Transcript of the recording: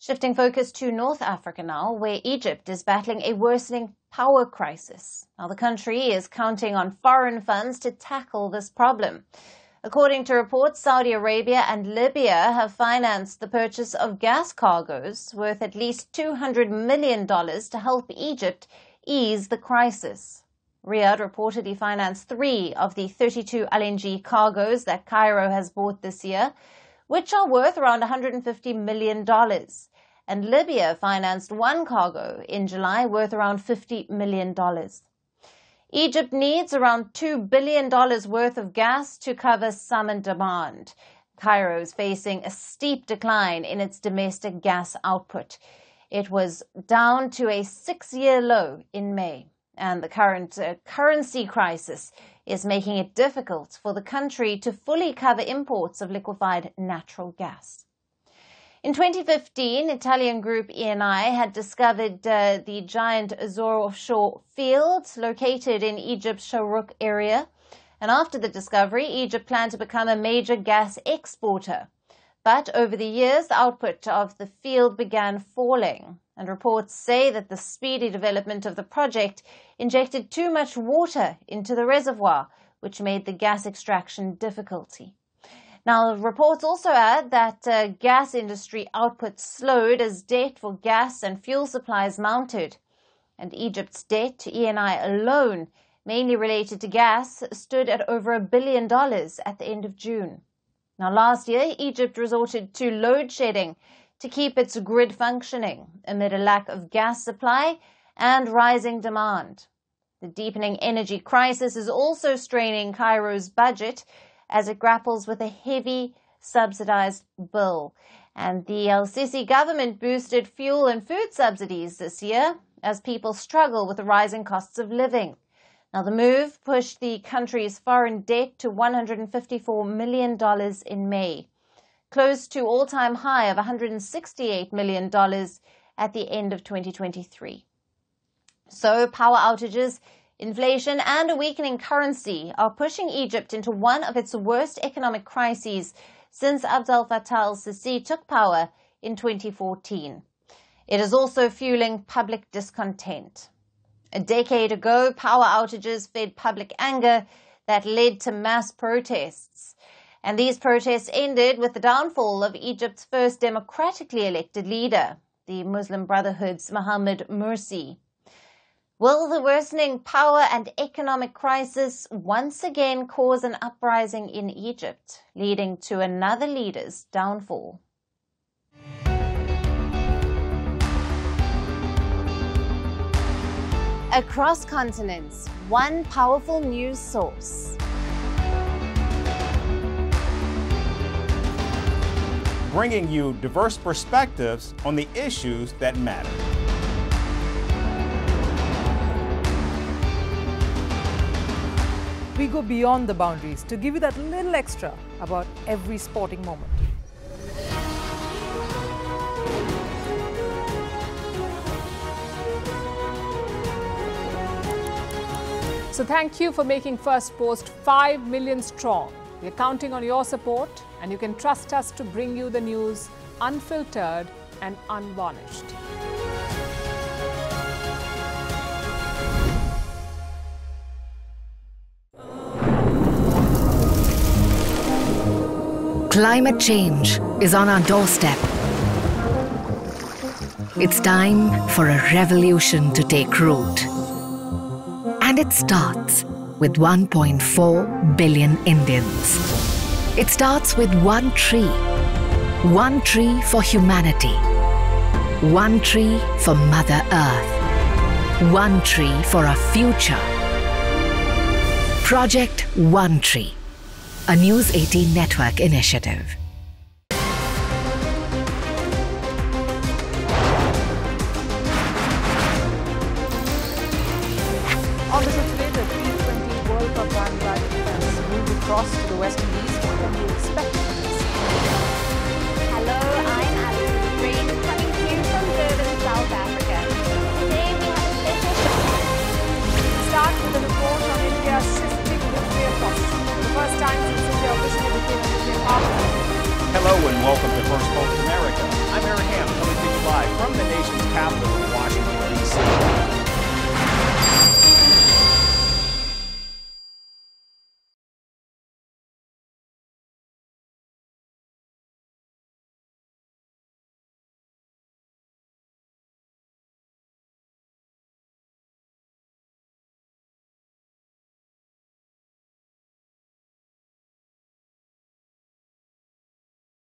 Shifting focus to North Africa now, where Egypt is battling a worsening power crisis. Now, the country is counting on foreign funds to tackle this problem. According to reports, Saudi Arabia and Libya have financed the purchase of gas cargoes worth at least $200 million to help Egypt ease the crisis. Riyadh reportedly financed three of the 32 LNG cargoes that Cairo has bought this year, which are worth around $150 million. And Libya financed one cargo in July worth around $50 million. Egypt needs around $2 billion worth of gas to cover summer demand. Cairo is facing a steep decline in its domestic gas output. It was down to a six year low in May and the current uh, currency crisis is making it difficult for the country to fully cover imports of liquefied natural gas. In 2015, Italian group Eni had discovered uh, the giant Zohr offshore field located in Egypt's Shorouk area. And after the discovery, Egypt planned to become a major gas exporter. But over the years, the output of the field began falling and reports say that the speedy development of the project injected too much water into the reservoir, which made the gas extraction difficulty. Now, reports also add that uh, gas industry output slowed as debt for gas and fuel supplies mounted. And Egypt's debt to ENI alone, mainly related to gas, stood at over a billion dollars at the end of June. Now, last year, Egypt resorted to load shedding to keep its grid functioning amid a lack of gas supply and rising demand. The deepening energy crisis is also straining Cairo's budget as it grapples with a heavy subsidized bill. And the El Sisi government boosted fuel and food subsidies this year as people struggle with the rising costs of living. Now, the move pushed the country's foreign debt to $154 million in May close to all-time high of $168 million at the end of 2023. So power outages, inflation and a weakening currency are pushing Egypt into one of its worst economic crises since Abdel Fattah al-Sisi took power in 2014. It is also fueling public discontent. A decade ago, power outages fed public anger that led to mass protests. And these protests ended with the downfall of Egypt's first democratically elected leader, the Muslim Brotherhood's Mohamed Morsi. Will the worsening power and economic crisis once again cause an uprising in Egypt, leading to another leader's downfall? Across continents, one powerful news source. bringing you diverse perspectives on the issues that matter. We go beyond the boundaries to give you that little extra about every sporting moment. So thank you for making Firstpost 5 million strong. We're counting on your support and you can trust us to bring you the news unfiltered and unvarnished. Climate change is on our doorstep. It's time for a revolution to take root. And it starts with 1.4 billion Indians. It starts with one tree. One tree for humanity. One tree for Mother Earth. One tree for our future. Project One Tree, a News 18 network initiative. On the today, the T20 World Cup bandwagon fans move across to the West Indies. What can we expect